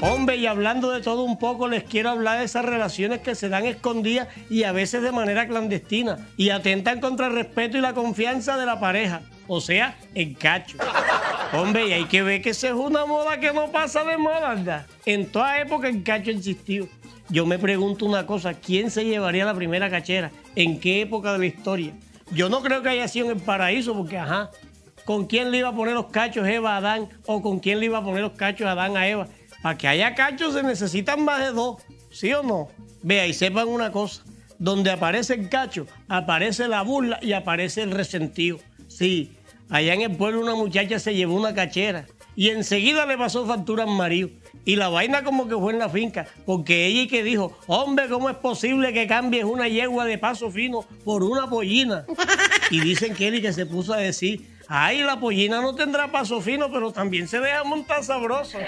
Hombre, y hablando de todo un poco, les quiero hablar de esas relaciones que se dan escondidas y a veces de manera clandestina y atentan contra el respeto y la confianza de la pareja. O sea, el cacho. Hombre, y hay que ver que esa es una moda que no pasa de moda, ¿verdad? En toda época el cacho existió. Yo me pregunto una cosa, ¿quién se llevaría la primera cachera? ¿En qué época de la historia? Yo no creo que haya sido en el paraíso, porque ajá, ¿con quién le iba a poner los cachos Eva a Adán? ¿O con quién le iba a poner los cachos Adán a Eva? Para que haya cachos se necesitan más de dos, ¿sí o no? Vea, y sepan una cosa, donde aparece el cacho, aparece la burla y aparece el resentido. Sí, allá en el pueblo una muchacha se llevó una cachera y enseguida le pasó factura al marido. Y la vaina como que fue en la finca, porque ella y que dijo, hombre, ¿cómo es posible que cambies una yegua de paso fino por una pollina? Y dicen que él que se puso a decir, ay, la pollina no tendrá paso fino, pero también se deja montar sabroso.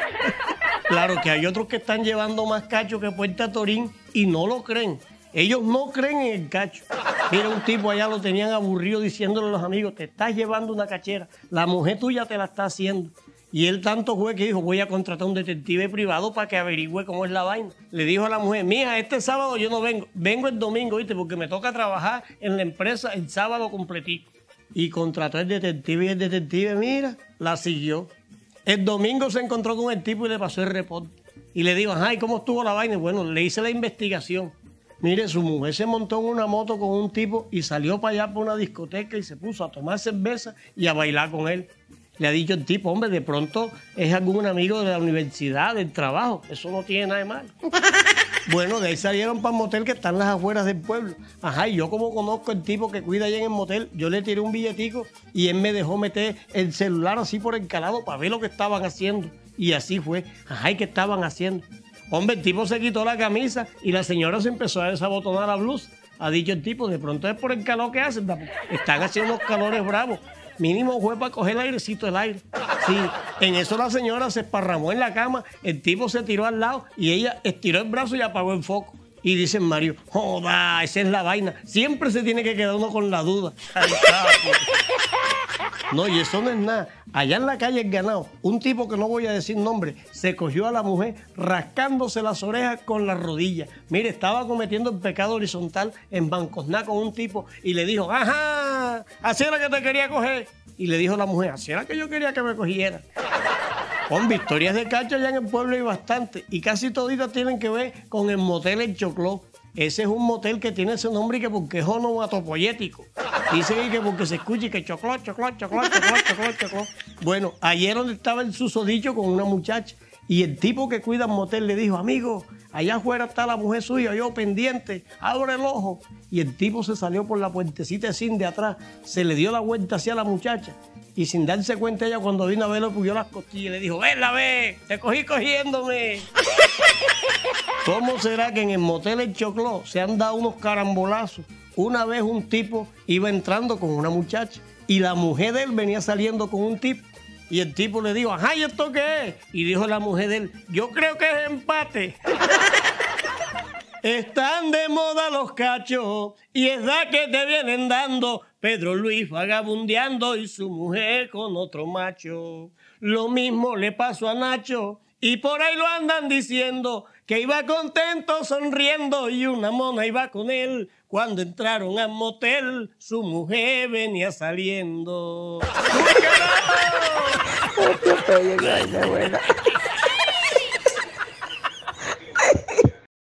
Claro que hay otros que están llevando más cacho que Puerta Torín y no lo creen. Ellos no creen en el cacho. Mira, un tipo allá lo tenían aburrido diciéndole a los amigos, te estás llevando una cachera, la mujer tuya te la está haciendo. Y él tanto fue que dijo, voy a contratar un detective privado para que averigüe cómo es la vaina. Le dijo a la mujer, mija, este sábado yo no vengo, vengo el domingo, ¿viste? Porque me toca trabajar en la empresa el sábado completito. Y contrató al detective y el detective, mira, la siguió. El domingo se encontró con el tipo y le pasó el reporte. Y le dijo, ay, ¿cómo estuvo la vaina? Bueno, le hice la investigación. Mire, su mujer se montó en una moto con un tipo y salió para allá por una discoteca y se puso a tomar cerveza y a bailar con él. Le ha dicho el tipo, hombre, de pronto es algún amigo de la universidad, del trabajo. Eso no tiene nada de malo. Bueno, de ahí salieron para el motel que están las afueras del pueblo. Ajá, y yo como conozco el tipo que cuida allá en el motel, yo le tiré un billetico y él me dejó meter el celular así por el calado para ver lo que estaban haciendo. Y así fue. Ajá, ¿y qué estaban haciendo? Hombre, el tipo se quitó la camisa y la señora se empezó a desabotonar la blusa. Ha dicho el tipo, de pronto es por el calor que hacen. Están haciendo unos calores bravos. Mínimo fue para coger el airecito del aire. Sí, en eso la señora se esparramó en la cama, el tipo se tiró al lado y ella estiró el brazo y apagó el foco. Y dice Mario, joda, esa es la vaina. Siempre se tiene que quedar uno con la duda. No, y eso no es nada. Allá en la calle El Ganado, un tipo que no voy a decir nombre, se cogió a la mujer rascándose las orejas con las rodillas. Mire, estaba cometiendo el pecado horizontal en Bancosná con un tipo y le dijo, ajá, así era que te quería coger. Y le dijo la mujer, así era que yo quería que me cogiera. Con historias de cacho allá en el pueblo hay bastante y casi toditas tienen que ver con el motel El Chocló. Ese es un motel que tiene ese nombre y que porque es onomatopoyético. Dice que porque se escucha y que chocló, chocló, chocló, chocló, chocló, chocló. Bueno, ayer donde estaba el susodicho con una muchacha y el tipo que cuida el motel le dijo, amigo, allá afuera está la mujer suya, yo pendiente, abre el ojo. Y el tipo se salió por la puentecita sin de atrás, se le dio la vuelta hacia la muchacha y sin darse cuenta ella cuando vino a verlo pudió las costillas y le dijo, ven la ve, te cogí cogiéndome. ¿Cómo será que en el motel El Chocló se han dado unos carambolazos? Una vez un tipo iba entrando con una muchacha y la mujer de él venía saliendo con un tipo. Y el tipo le dijo, ajá, ¿y esto qué es? Y dijo la mujer de él, yo creo que es empate. Están de moda los cachos y es la que te vienen dando Pedro Luis vagabundeando y su mujer con otro macho. Lo mismo le pasó a Nacho y por ahí lo andan diciendo que iba contento sonriendo y una mona iba con él. Cuando entraron al motel, su mujer venía saliendo. tiempo de llegar, mi abuela.